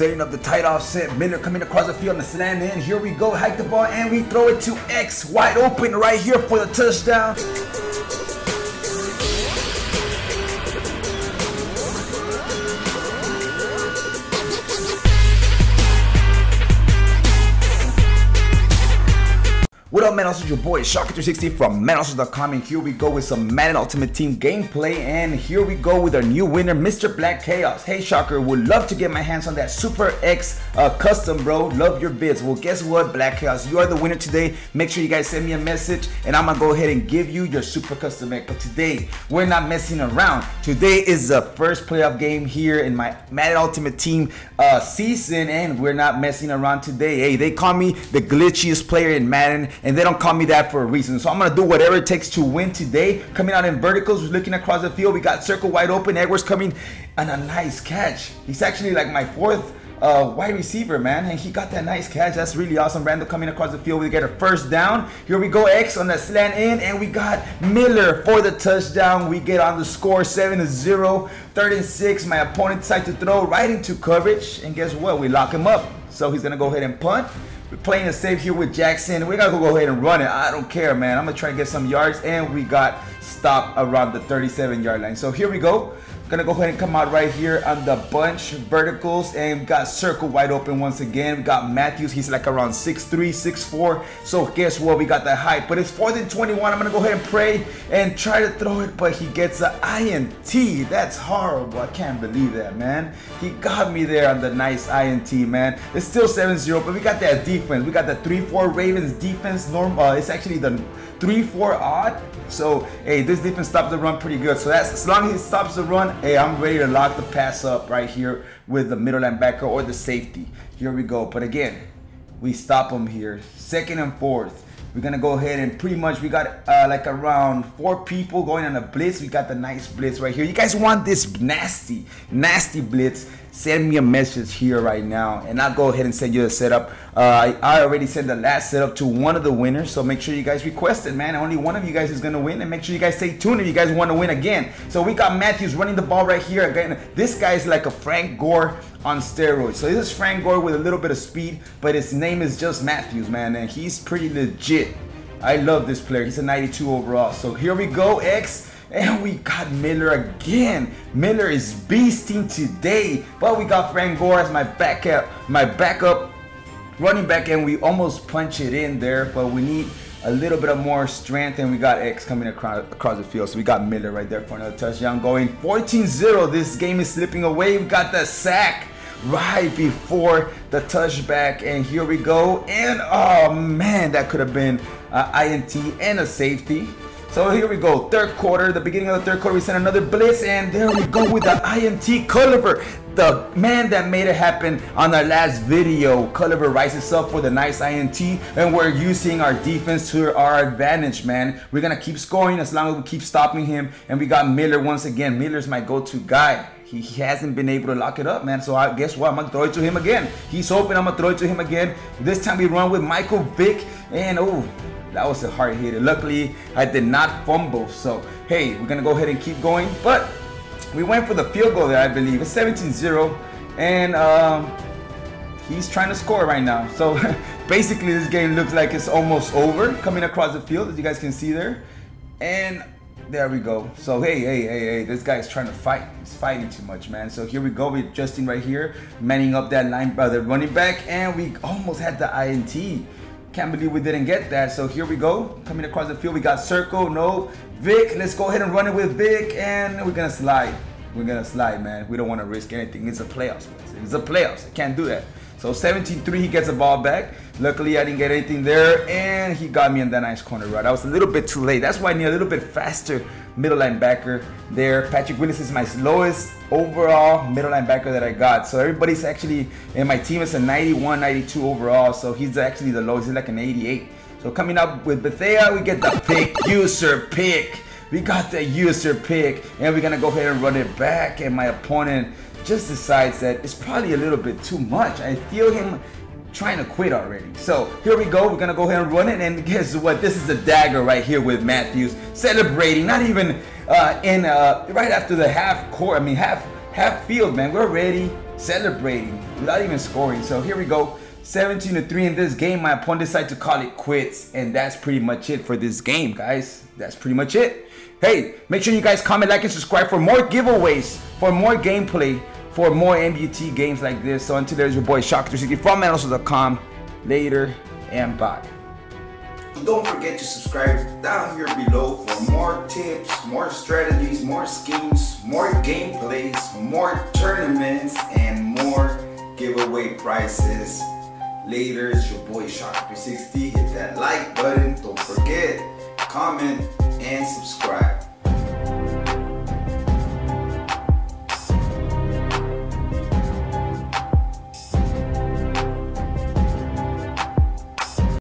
setting up the tight offset. Miller coming across the field and the slant in. Here we go, hike the ball, and we throw it to X. Wide open right here for the touchdown. Up, man? Also, your boy Shocker360 from MaddenAllstars.com, and here we go with some Madden Ultimate Team gameplay. And here we go with our new winner, Mr. Black Chaos. Hey, Shocker, would love to get my hands on that Super X uh, custom, bro. Love your bids. Well, guess what, Black Chaos? You are the winner today. Make sure you guys send me a message, and I'm gonna go ahead and give you your Super Custom X. But today, we're not messing around. Today is the first playoff game here in my Madden Ultimate Team uh, season, and we're not messing around today. Hey, they call me the glitchiest player in Madden and they don't call me that for a reason. So I'm gonna do whatever it takes to win today. Coming out in verticals, looking across the field. We got circle wide open. Edwards coming and a nice catch. He's actually like my fourth uh, wide receiver, man, and he got that nice catch. That's really awesome. Randall coming across the field. We get a first down. Here we go, X on the slant in, and we got Miller for the touchdown. We get on the score, 7 to 0. Third and six. My opponent decides to throw right into coverage, and guess what? We lock him up. So he's gonna go ahead and punt. We're playing it safe here with Jackson. We gotta go ahead and run it. I don't care, man. I'm gonna try and get some yards, and we got stopped around the 37 yard line. So here we go. Gonna go ahead and come out right here on the bunch verticals and got circle wide open once again. We got Matthews, he's like around 6'3, 6'4. So guess what? We got the height, but it's 4th and 21. I'm gonna go ahead and pray and try to throw it, but he gets an INT. That's horrible. I can't believe that, man. He got me there on the nice INT, man. It's still 7-0, but we got that defense. We got the 3-4 Ravens defense. Normal. Uh, it's actually the 3-4 odd. So, hey, this defense stopped the run pretty good. So that's as long as he stops the run, hey, I'm ready to lock the pass up right here with the middle linebacker or the safety. Here we go. But again, we stop them here. Second and fourth. We're gonna go ahead and pretty much we got uh, like around four people going on a blitz. We got the nice blitz right here. You guys want this nasty, nasty blitz? Send me a message here right now, and I'll go ahead and send you the setup. Uh, I already sent the last setup to one of the winners, so make sure you guys request it, man. Only one of you guys is gonna win, and make sure you guys stay tuned if you guys want to win again. So we got Matthews running the ball right here again. This guy is like a Frank Gore on steroids. So this is Frank Gore with a little bit of speed, but his name is just Matthews, man, and he's pretty legit. I love this player. He's a 92 overall. So here we go, X. And we got Miller again. Miller is beasting today. But we got Frank Gore as my backup, my backup running back, and we almost punch it in there, but we need a little bit of more strength, and we got X coming across, across the field. So we got Miller right there for another touchdown going 14-0. This game is slipping away. We got the sack right before the touchback, and here we go. And oh man, that could have been uh, INT and a safety. So here we go, third quarter, the beginning of the third quarter, we sent another blitz, and there we go with the INT Culliver, the man that made it happen on our last video. Culliver rises up for the nice INT, and we're using our defense to our advantage, man. We're gonna keep scoring as long as we keep stopping him, and we got Miller once again. Miller's my go-to guy. He, hasn't been able to lock it up, man. So I guess what? I'm gonna throw it to him again. He's hoping I'm gonna throw it to him again. This time we run with Michael Vick, and oh, that was a hard hit. Luckily, I did not fumble. So, hey, we're going to go ahead and keep going. But we went for the field goal there, I believe. It's 17-0. And um, he's trying to score right now. So, basically, this game looks like it's almost over. Coming across the field, as you guys can see there. And there we go. So, hey, hey, hey, hey, this guy's trying to fight. He's fighting too much, man. So, here we go. We're adjusting right here. Manning up that line, the running back. And we almost had the INT. Can't believe we didn't get that. So here we go. Coming across the field, we got Circle, no. Vick, let's go ahead and run it with Vick. And we're going to slide. We're to slide, man. We don't want to risk anything. It's a playoffs. It's a playoffs. I can't do that. So 17-3, he gets the ball back. Luckily, I didn't get anything there, and he got me in that nice corner right. I was a little bit too late. That's why I need a little bit faster middle linebacker there. Patrick Willis is my lowest overall middle linebacker that I got. So everybody's actually, in my team is a 91, 92 overall. So he's actually the lowest. He's like an 88. So coming up with Bethea, we get the pick, user pick. We got the user pick, and we're gonna go ahead and run it back. And my opponent just decides that it's probably a little bit too much. I feel him trying to quit already. So here we go. We're gonna go ahead and run it. And guess what? This is a dagger right here with Matthews celebrating. Not even uh, in uh, right after the half court. I mean half half field, man. We're ready celebrating without even scoring. So here we go. 17 to 3 in this game. My opponent decided to call it quits, and that's pretty much it for this game, guys. That's pretty much it. Hey, make sure you guys comment, like, and subscribe for more giveaways, for more gameplay, for more MUT games like this. So until there's your boy Shocker360 from MaddenAllstars.com. Later and bye. Don't forget to subscribe down here below for more tips, more strategies, more schemes, more gameplays, more tournaments, and more giveaway prizes. Later, it's your boy Shocker360. Hit that like button. Don't forget, comment, and subscribe.